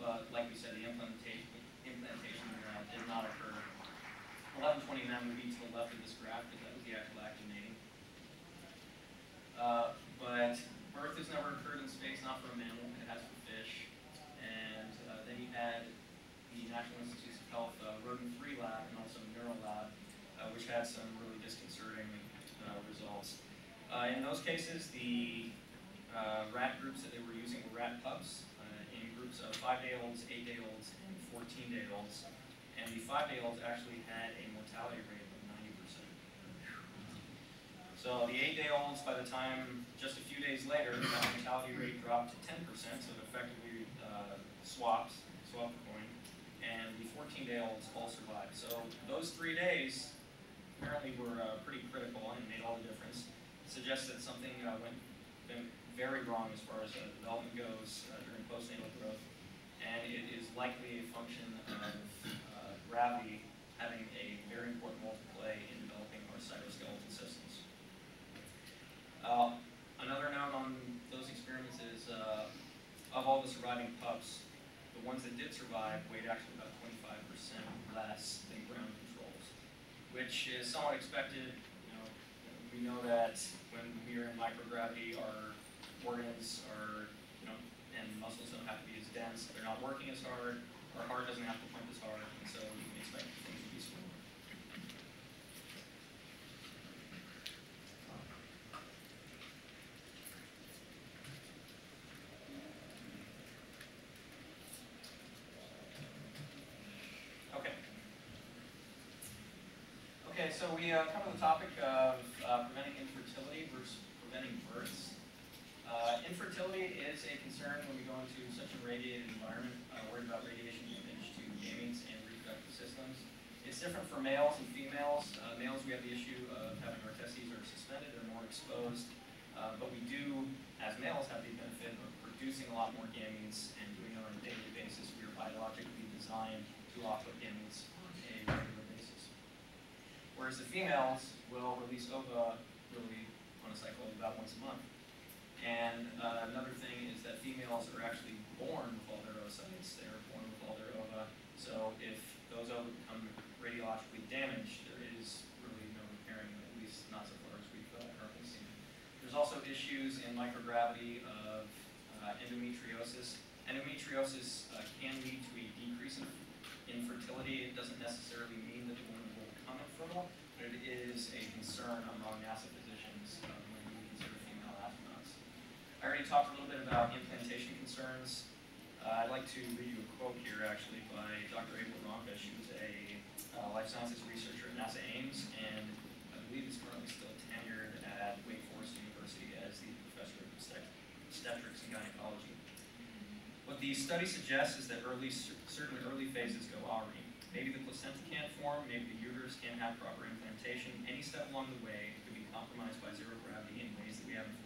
but like we said, the implementation, implementation uh, did not occur. 1129 would be to the left of this graph, because that was the actual active mating. Uh, but birth has never occurred in space, not for a mammal, it has for fish. And uh, then you had the National Institutes of Health uh, rodent-free lab and also Neurolab, uh, which had some really disconcerting uh, results. In those cases, the rat groups that they were using were rat pups groups of 5-day-olds, 8-day-olds, and 14-day-olds. And the 5-day-olds actually had a mortality rate of 90%. So the 8-day-olds, by the time, just a few days later, that mortality rate dropped to 10%, so it effectively uh, swapped, swapped the coin. And the 14-day-olds all survived. So those three days apparently were uh, pretty critical and made all the difference. Suggests that something uh, went, went very wrong as far as uh, development goes uh, during postnatal growth, and it is likely a function of uh, gravity having a very important role to play in developing our cytoskeleton systems. Uh, another note on those experiences, uh, of all the surviving pups, the ones that did survive weighed actually about 25% less than ground controls, which is somewhat expected. You know, we know that when we are in microgravity, our organs are, you know, and muscles don't have to be as dense. They're not working as hard. Our heart doesn't have to pump as hard, and so you can expect things to be slower. Okay. Okay, so we uh, cover the topic of uh, preventing infertility versus preventing births. Uh, infertility is a concern when we go into such a radiated environment, uh, worried about radiation damage to gametes and reproductive systems. It's different for males and females. Uh, males, we have the issue of having our testes are suspended, they're more exposed. Uh, but we do, as males, have the benefit of producing a lot more gametes and doing it on a daily basis. We are biologically designed to output gametes on a regular basis. Whereas the females will release ova really on a cycle about once a month. And uh, another thing is that females are actually born with all their oocytes. They are born with all their ova. So if those ova become radiologically damaged, there is really no repairing, at least not so far as we've uh, currently seen. There's also issues in microgravity of uh, endometriosis. Endometriosis uh, can lead to a decrease in infertility. It doesn't necessarily mean that the woman will become infertile, but it is a concern among NASA physicians uh, when we consider female astronauts. I already talked a little bit about implantation concerns. Uh, I'd like to read you a quote here, actually, by Dr. April Ronca. She was a uh, life sciences researcher at NASA Ames, and I believe is currently still tenured at Wake Forest University as the professor of obstetrics and gynecology. What the study suggests is that early, certainly early phases go awry. Maybe the placenta can't form, maybe the uterus can't have proper implantation. Any step along the way could be compromised by zero gravity in ways that we haven't.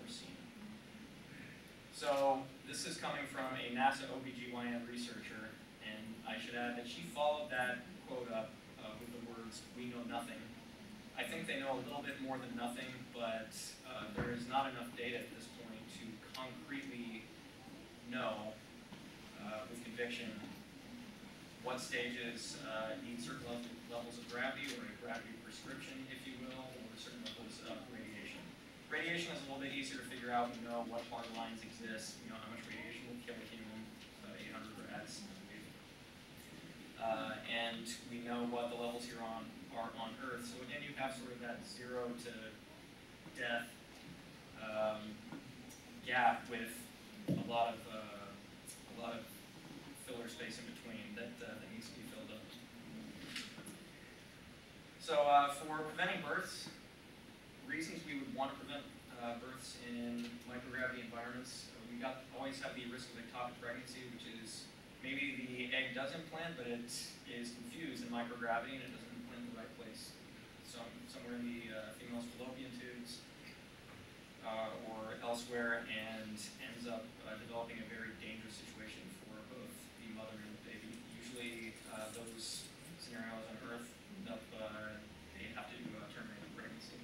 So this is coming from a NASA OBGYN researcher, and I should add that she followed that quote up uh, with the words, we know nothing. I think they know a little bit more than nothing, but uh, there is not enough data at this point to concretely know uh, with conviction what stages uh, need certain level, levels of gravity or a gravity prescription, if you will, or certain levels of radiation. Is a little bit easier to figure out. We know what hard lines exist. We know how much radiation will kill a human, about 800 rads. Uh, and we know what the levels here on are on Earth. So again, you have sort of that zero to death um, gap with a lot of uh, a lot of filler space in between that, uh, that needs to be filled up. So uh, for preventing births, reasons we would want to uh, births in microgravity environments, uh, we got always have the risk of ectopic pregnancy, which is maybe the egg does implant, but it is confused in microgravity and it doesn't implant in the right place. Some, somewhere in the uh, female's fallopian tubes uh, or elsewhere and ends up uh, developing a very dangerous situation for both the mother and the baby. Usually uh, those scenarios on Earth end up, uh, they have to uh, terminate the pregnancy.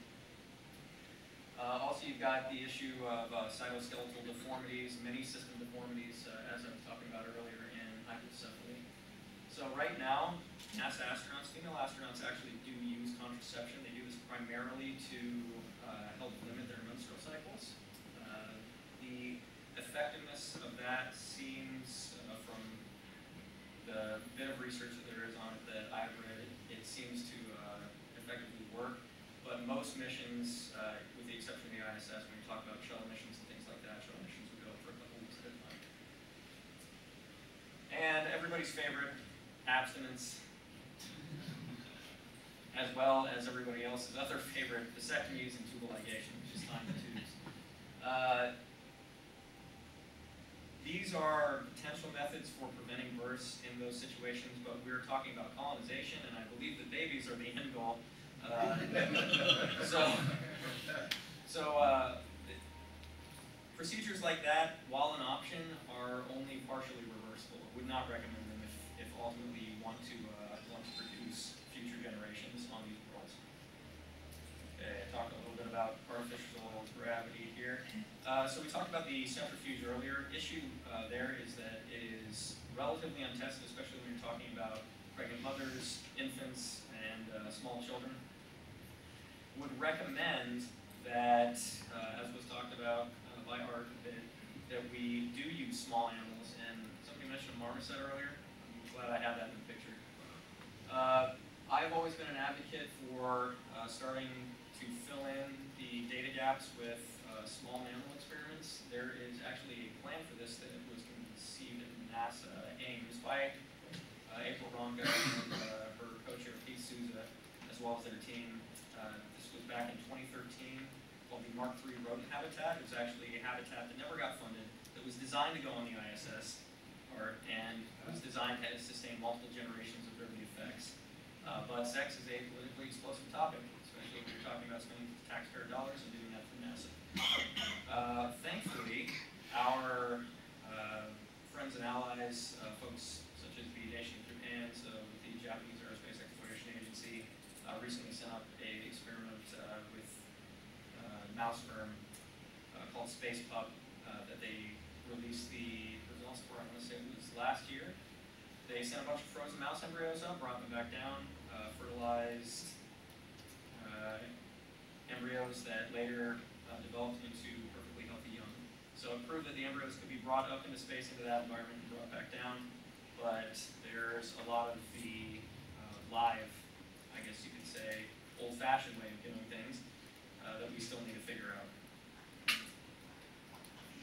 Uh, also, you've got the issue of uh, cytoskeletal deformities, many system deformities, uh, as I was talking about earlier in hydrocephaly. So right now, NASA astronauts, female astronauts actually do use contraception. They do this primarily to uh, help limit their menstrual cycles. Uh, the effectiveness of that seems, uh, from the bit of research that there is on it that I've read, it seems to effectively work. But most missions, uh, with the exception of the ISS, when you talk about shuttle missions and things like that, shuttle missions would go for a couple weeks at a time. And everybody's favorite, abstinence, as well as everybody else's other favorite, vasectomies and tubal ligation, which is tying the tubes. Uh, these are potential methods for preventing births in those situations, but we're talking about colonization, and I believe that babies are the end goal. Uh, so, so uh, procedures like that, while an option, are only partially reversible. Would not recommend them if, if ultimately you want to uh, want to produce future generations on these worlds. Okay, I talked a little bit about artificial gravity here. Uh, so we talked about the centrifuge earlier. Issue uh, there is that it is relatively untested, especially when you're talking about pregnant mothers, infants, and uh, small children. Would recommend that, uh, as was talked about uh, by Art a bit, that we do use small animals. And somebody mentioned marmoset earlier. I'm glad I have that in the picture. Uh, I've always been an advocate for uh, starting to fill in the data gaps with uh, small mammal experiments. There is actually a plan for this that was conceived at NASA Ames by uh, April Ronca and her co-chair Pete Souza, as well as their team. This was back in 2013 called the Mark III rodent habitat. It was actually a habitat that never got funded, that was designed to go on the ISS, and was designed to sustain multiple generations of early effects. Uh, but sex is a politically explosive topic, especially when you're talking about spending taxpayer dollars and doing that for NASA. Uh, thankfully, our uh, friends and allies, uh, folks such as the Nation of Japan, so the Japanese Aerospace Exploration Agency, uh, recently sent up a experiment uh, with uh, mouse sperm uh, called Space Pup uh, that they released the results for, I want to say it was last year. They sent a bunch of frozen mouse embryos up, brought them back down, uh, fertilized uh, embryos that later uh, developed into perfectly healthy young. So it proved that the embryos could be brought up into space into that environment and brought back down, but there's a lot of the uh, live, I guess you could say, old-fashioned way of doing things uh, that we still need to figure out.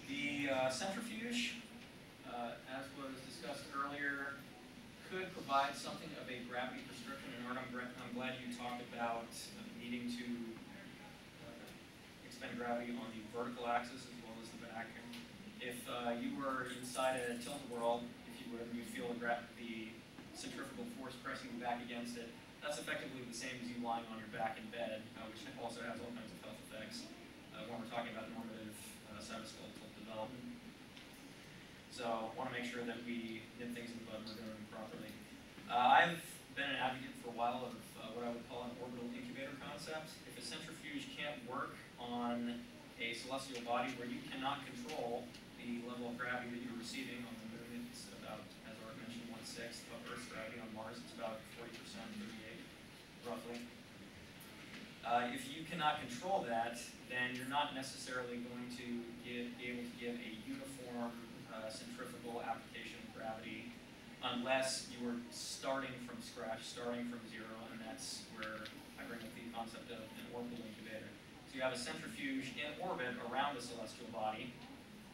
The uh, centrifuge, uh, as was discussed earlier, could provide something of a gravity prescription. And Art, I'm, I'm glad you talked about needing to uh, expend gravity on the vertical axis as well as the back. And if uh, you were inside a tilt world, if you would, you feel the, centrifugal force pressing back against it. That's effectively the same as you lying on your back in bed, uh, which also has all kinds of effects uh, when we're talking about normative uh, cytoskeletal development. So I want to make sure that we nip things in the bud and we're doing them properly. Uh, I've been an advocate for a while of uh, what I would call an orbital incubator concept. If a centrifuge can't work on a celestial body where you cannot control the level of gravity that you're receiving on the moon, it's about, as Art mentioned, one-sixth of Earth's gravity. On Mars, it's about 40%, 38, roughly. Uh, if you cannot control that, then you're not necessarily going to give, be able to give a uniform uh, centrifugal application of gravity unless you were starting from scratch, starting from zero, and that's where I bring up the concept of an orbital incubator. So you have a centrifuge in orbit around a celestial body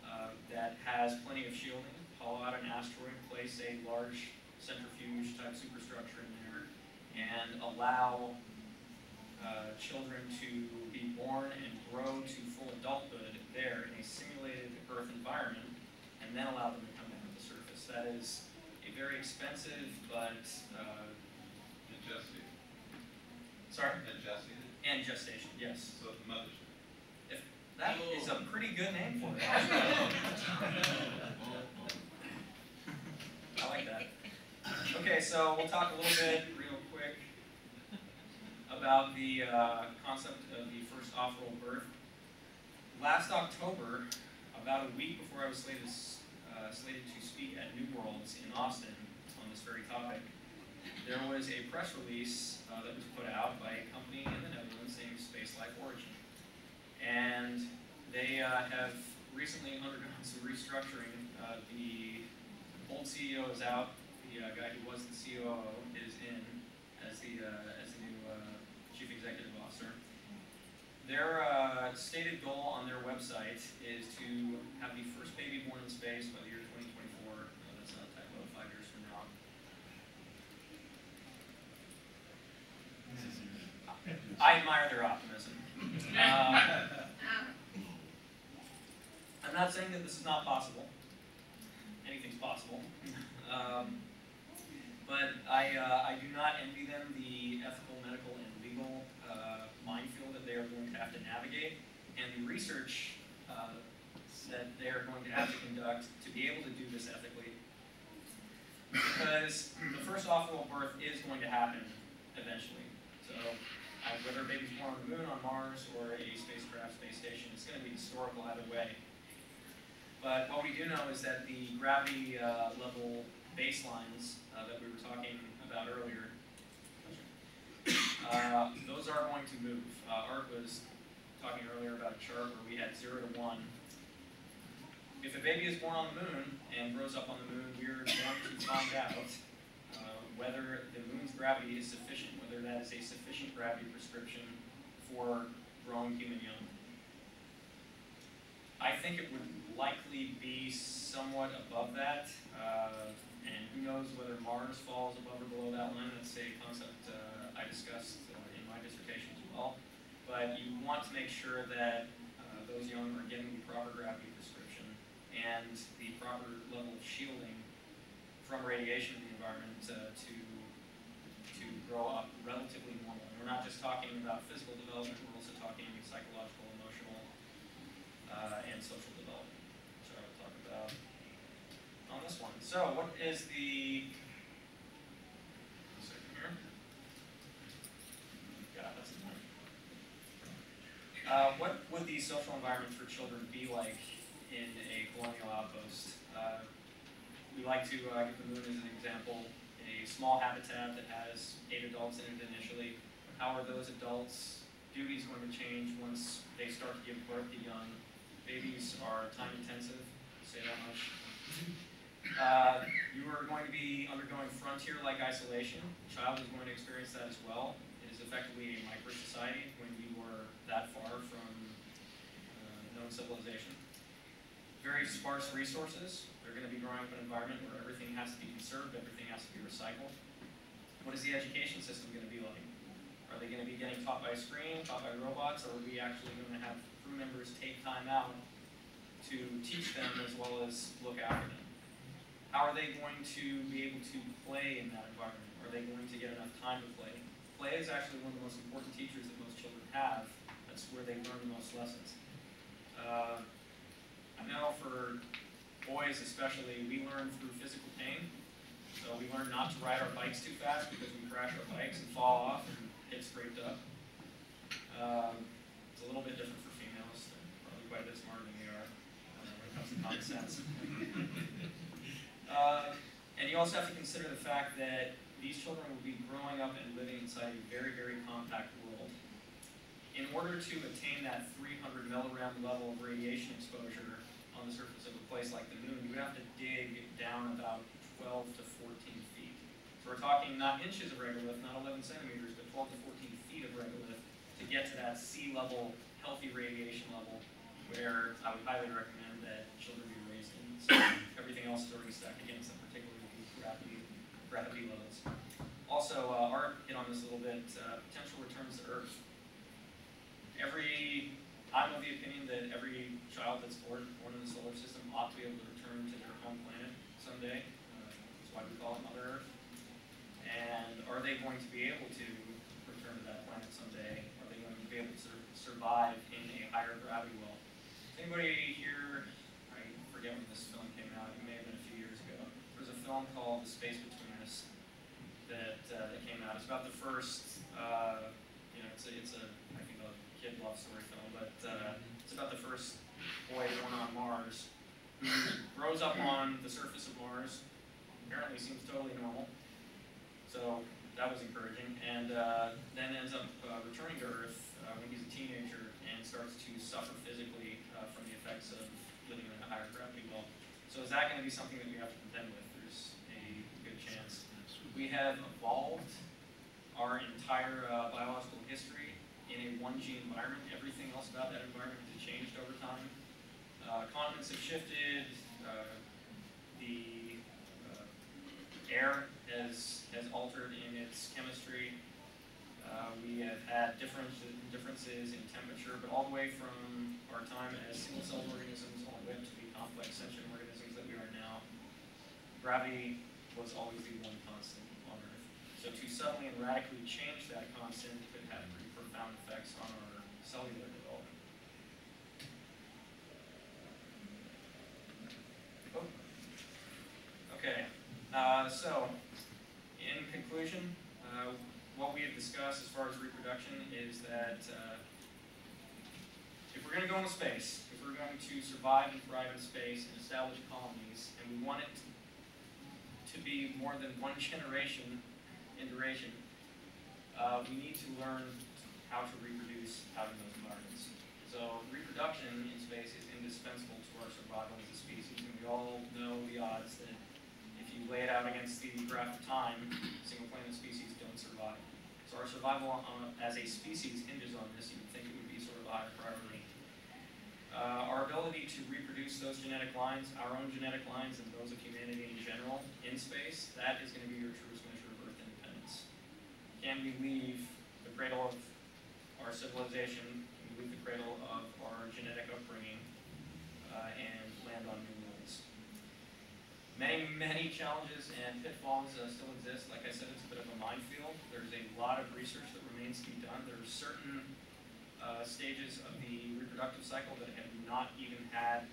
uh, that has plenty of shielding. Hollow out an asteroid, place a large centrifuge type superstructure in there, and allow uh, children to be born and grow to full adulthood there in a simulated Earth environment, and then allow them to come down to the surface. That is a very expensive, but uh, And Jesse, sorry, and Jesse, and gestation. Yes, so the mother. that is a pretty good name for it. I like that. Okay, so we'll talk a little bit, real quick, about the uh, concept of the first off-world birth. Last October, about a week before I was slated to uh, slated to speak at New Worlds in Austin on this very topic, there was a press release uh, that was put out by a company in the Netherlands named Space Life Origin. And they uh, have recently undergone some restructuring. Uh, the old CEO is out. The uh, guy who was the COO is in as the uh, as the new uh, chief executive officer. Their uh, stated goal on their website is to have the first baby born in space by the year 2024. No, that's not a typo. Five years from now. I admire their optimism. Uh, I'm not saying that this is not possible. Anything's possible. Um, but I, uh, I do not envy them the ethical, medical, and legal uh, minefield that they are going to have to navigate, and the research uh, that they are going to have to conduct to be able to do this ethically. Because the first off-world birth is going to happen eventually. So uh, whether a baby's born on the moon, on Mars, or a spacecraft, space station, it's going to be historical either way. But what we do know is that the gravity uh, level baselines uh, that we were talking about earlier, uh, those are going to move. Uh, Art was talking earlier about a chart where we had 0 to 1. If a baby is born on the moon and grows up on the moon, we're going to find out uh, whether the moon's gravity is sufficient, whether that is a sufficient gravity prescription for growing human young. I think it would likely be somewhat above that. Uh, and who knows whether Mars falls above or below that line. That's a concept uh, I discussed uh, in my dissertation as well. But you want to make sure that uh, those young are getting the proper gravity prescription and the proper level of shielding from radiation in the environment uh, to to grow up relatively normal. And we're not just talking about physical development, we're also talking psychological, emotional, uh, and social development, which I will talk about on this one. So, what is the second here? God, that's annoying. Uh, what would the social environment for children be like in a colonial outpost? Uh, we like to uh, give the moon as an example. A small habitat that has eight adults in it initially. How are those adults' duties going to change once they start to give birth to young? Babies are time intensive, say that much. Uh, you are going to be undergoing frontier-like isolation. The child is going to experience that as well. Is effectively a micro-society when you are that far from uh, known civilization. Very sparse resources. They're going to be growing up in an environment where everything has to be conserved, everything has to be recycled. What is the education system going to be like? Are they going to be getting taught by a screen, taught by robots, or are we actually going to have crew members take time out to teach them as well as look after them? How are they going to be able to play in that environment? Are they going to get enough time to play? Play is actually one of the most important teachers that most children have. That's where they learn the most lessons. Uh, I know for boys especially, we learn through physical pain. So we learn not to ride our bikes too fast because we crash our bikes and fall off and get scraped up. Um, it's a little bit different for females. They're probably quite a bit smarter than we are uh, when it comes to common sense. Uh, and you also have to consider the fact that these children will be growing up and living inside a very, very compact world. In order to attain that 300 millirem level of radiation exposure on the surface of a place like the moon, you would have to dig down about 12 to 14 feet. So we're talking not inches of regolith, not 11 centimeters, but 12 to 14 feet of regolith to get to that sea level, healthy radiation level, where I would highly recommend that children be raised in. So everything else is already stacked against them, gravity loads. Also, uh, Art hit on this a little bit, uh, potential returns to Earth. Every, I'm of the opinion that every child that's born, born in the solar system ought to be able to return to their home planet someday. Uh, that's why we call it Mother Earth. And are they going to be able to return to that planet someday? Are they going to be able to sur- survive in a higher gravity well? Anybody here, I forget when this film came out, it may have been a few years ago. There was a film called The Space Between that, uh, that came out. It's about the first, uh, you know, it's a, it's a, I think a kid love story film, but uh, it's about the first boy born on Mars who grows up on the surface of Mars, apparently seems totally normal. So that was encouraging. And uh, then ends up uh, returning to Earth uh, when he's a teenager and starts to suffer physically from the effects of living in a higher gravity well. So is that going to be something that we have to contend with? There's a good chance. We have evolved our entire uh, biological history in a one-g environment. Everything else about that environment has changed over time. Uh, continents have shifted. Uh, the uh, air has has altered in its chemistry. Uh, we have had different differences in temperature, but all the way from our time as single-celled organisms all the way up to the complex sentient organisms that we are now. Gravity was always the one constant on Earth. So to suddenly and radically change that constant could have pretty profound effects on our cellular development. Oh. Okay, uh, so in conclusion, uh, what we have discussed as far as reproduction is that uh, if we're going to go into space, if we're going to survive and thrive in space and establish colonies, and we want it to be more than one generation in duration, uh, we need to learn how to reproduce out in those environments. So reproduction in space is indispensable to our survival as a species, and we all know the odds that if you lay it out against the graph of time, single planet species don't survive. So our survival on, as a species hinges on this. You would think it would be sort of high priority. Uh, our ability to reproduce those genetic lines, our own genetic lines, and those of humanity in general in space, that is going to be your truest measure of Earth independence. Can we leave the cradle of our civilization, can we leave the cradle of our genetic upbringing, uh, and land on new worlds? Many, many challenges and pitfalls uh, still exist. Like I said, it's a bit of a minefield. There's a lot of research that remains to be done. There are certain uh, stages of the reproductive cycle that have not even had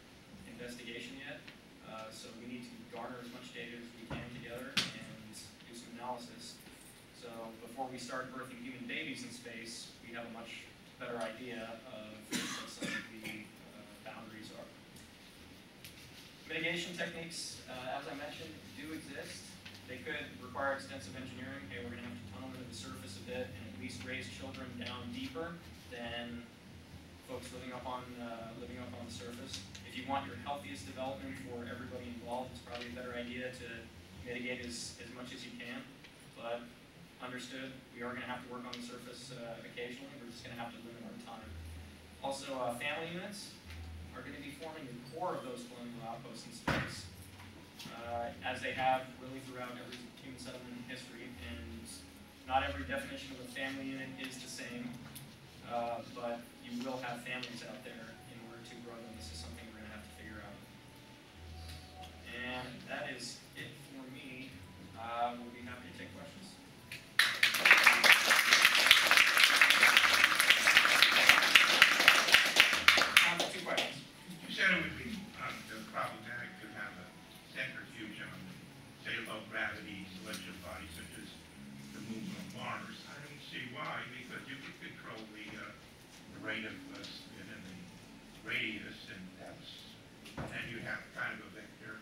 investigation yet. Uh, so we need to garner as much data as we can together and do some analysis. So before we start birthing human babies in space, we have a much better idea of what some of the uh, boundaries are. Mitigation techniques, uh, as I mentioned, do exist. They could require extensive engineering. Hey, we're going to have to tunnel into the surface a bit and at least raise children down deeper than folks living up on uh, living up on the surface. If you want your healthiest development for everybody involved, it's probably a better idea to mitigate as, as much as you can. But understood, we are going to have to work on the surface uh, occasionally. We're just going to have to limit our time. Also, uh, family units are going to be forming the core of those colonial outposts in space, uh, as they have really throughout every human settlement in history. And not every definition of a family unit is the same, uh, but you will have families out there in order to grow them. This is something we're going to have to figure out. And that is it for me. Uh, we'll be happy to take questions. Um, two questions. You said it would be um, problematic to have a centrifuge on, say, low gravity celestial body such as the moon or Mars. I don't see why, because you could control the, uh, the rate of uh, spin and the radius, and that's, and you have kind of a vector.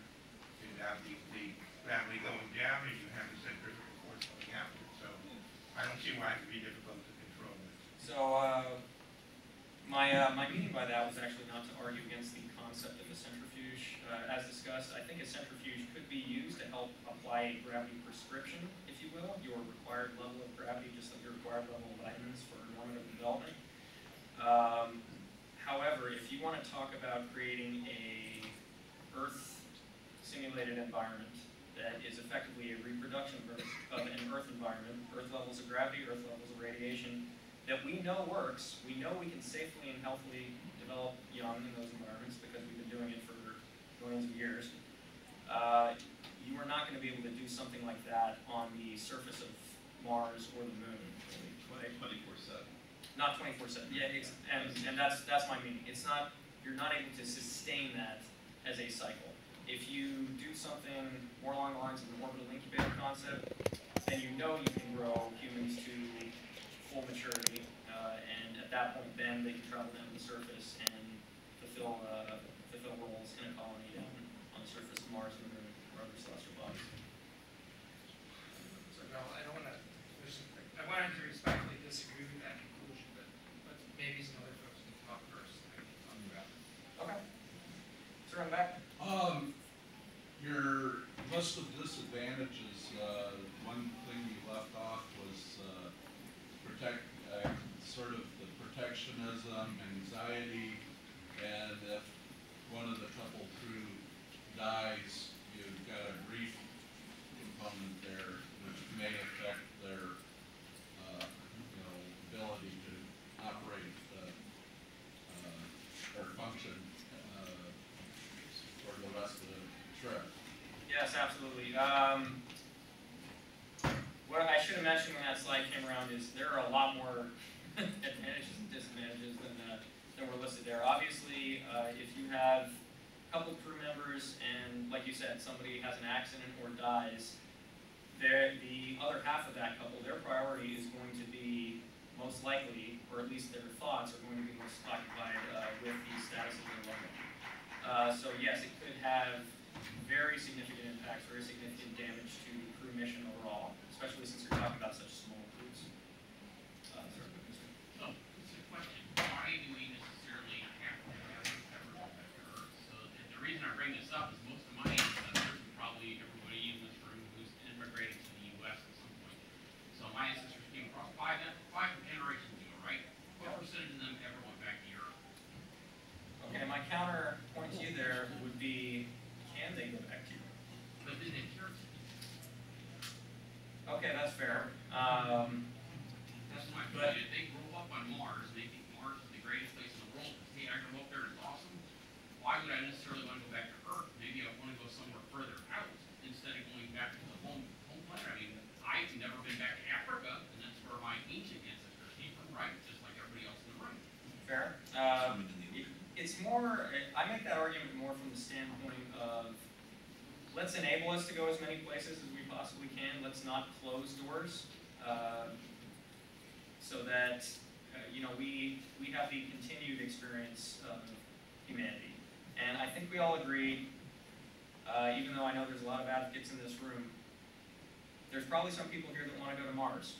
You have the, the gravity going down, and you have the centrifugal force going outward. So I don't see why it be difficult to control. So, uh, my, uh, my meaning by that was actually not to argue against the concept of a centrifuge. Uh, as discussed, I think a centrifuge could be used to help apply a gravity prescription, if you will, your required level of gravity, just like your required level of vitamins for normative development. Um, however, if you want to talk about creating a Earth simulated environment that is effectively a reproduction of an Earth environment, Earth levels of gravity, Earth levels of radiation, that we know works, we know we can safely and healthily develop young in those environments because we've been doing it for millions of years. Uh, you are not going to be able to do something like that on the surface of Mars or the Moon. Twenty-four seven. Not 24/7. Yeah, and and that's that's my meaning. It's not you're not able to sustain that as a cycle. If you do something more along the lines of the orbital incubator concept, then you know you can grow humans to full maturity, uh, and at that point, then they can travel down to the surface and fulfill uh, fulfill roles in a colony down on the surface of Mars and or other celestial bodies. So no, I don't wanna, I wanted to respectfully disagree with that conclusion, but, but maybe some other folks can talk first. Can talk. Okay. Sir, in the back? Um, your list of disadvantages, uh, one thing you left off was, uh, protect, uh, sort of the protectionism, anxiety, and if one of the couple crew dies, you've got a grief component there, which may affect their, uh, you know, ability to operate, uh, uh, or function, uh, for the rest of the trip. Yes, absolutely. Um, what I should have slide came around is there are a lot more advantages and disadvantages than, uh, than were listed there. Obviously, uh, if you have a couple crew members and, like you said, somebody has an accident or dies, the other half of that couple, their priority is going to be most likely, or at least their thoughts are going to be most occupied uh, with the status of their loved one. Uh, so yes, it could have very significant impacts, very significant damage to crew mission overall, especially since you're talking about such small crews. Uh, sir, Mr. So, it's a question, why do we necessarily have to have a separate effector? So, the the reason I bring this up is most of my ancestors, and probably everybody in this room who's immigrated to the US at some point. So my ancestors came across five, five generations ago, right? What percentage of them ever went back to Europe? Okay, my counterpoint to you there would be, can they go back to you? But then they cure Okay, that's fair. Um, That's my But- question. If they grow up on Mars, they think Mars is the greatest place in the world. Hey, I grew up there, it's awesome. Why would I necessarily want to go back to Earth? Maybe I want to go somewhere further out instead of going back to the home, home planet. I mean, I've never been back to Africa, and that's where my ancient ancestors came from, right? Just like everybody else in the room. fair. Um, it's more, I make that argument more from the standpoint of, let's enable us to go as many places as we possibly can, let's not close doors. um, So that, uh, you know, we, we have the continued experience of humanity. And I think we all agree, uh, even though I know there's a lot of advocates in this room, there's probably some people here that wanna go to Mars.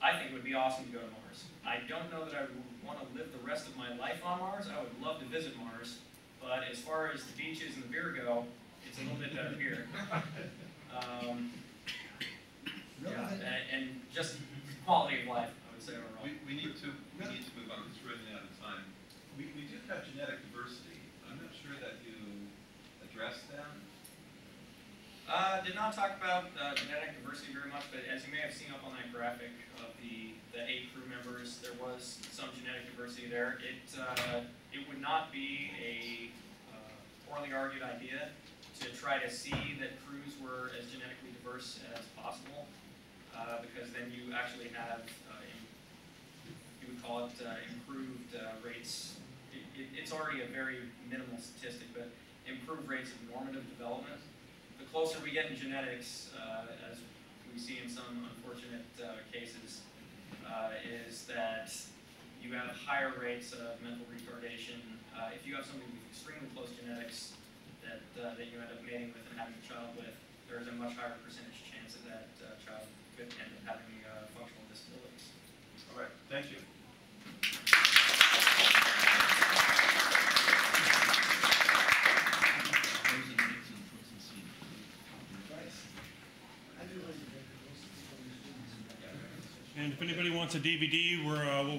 I think it would be awesome to go to Mars. I don't know that I would want to live the rest of my life on Mars. I would love to visit Mars, but as far as the beaches and the beer go, it's a little bit better here. Um, yeah, and, and just quality of life, I would say overall. We, we need to, we need to move on, because we're running out of time. We, we do have genetic diversity. I'm not sure that you addressed that. Uh, did not talk about uh, genetic diversity very much, but as you may have seen up on that graphic of the, the eight crew members, there was some genetic diversity there. It, uh, it would not be a uh, poorly argued idea to try to see that crews were as genetically diverse as possible, uh, because then you actually have, uh, im- you would call it uh, improved uh, rates. It, it, it's already a very minimal statistic, but improved rates of normative development the closer we get in genetics, uh, as we see in some unfortunate cases, is that you have higher rates of mental retardation. Uh, if you have somebody with extremely close genetics that, uh, that you end up mating with and having a child with, there's a much higher percentage chance that that uh, child could end up having functional disabilities. All right, thank you. And if anybody wants a DVD, we're, uh, we'll